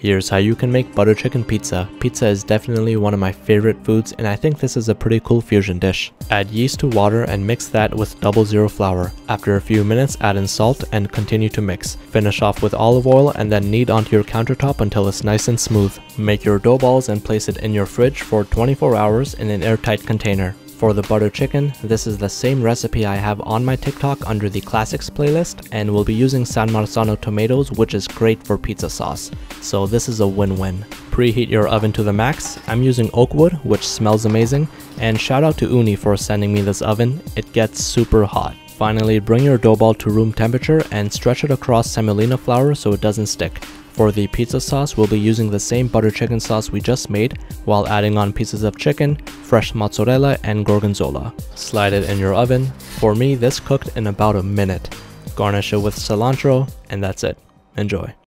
Here's how you can make butter chicken pizza. Pizza is definitely one of my favorite foods and I think this is a pretty cool fusion dish. Add yeast to water and mix that with double zero flour. After a few minutes add in salt and continue to mix. Finish off with olive oil and then knead onto your countertop until it's nice and smooth. Make your dough balls and place it in your fridge for 24 hours in an airtight container. For the butter chicken, this is the same recipe I have on my TikTok under the classics playlist and we'll be using San Marzano tomatoes which is great for pizza sauce. So this is a win-win. Preheat your oven to the max. I'm using oak wood which smells amazing and shout out to Ooni for sending me this oven. It gets super hot. Finally, bring your dough ball to room temperature and stretch it across semolina flour so it doesn't stick. For the pizza sauce, we'll be using the same butter chicken sauce we just made while adding on pieces of chicken, fresh mozzarella, and gorgonzola. Slide it in your oven. For me, this cooked in about a minute. Garnish it with cilantro, and that's it. Enjoy.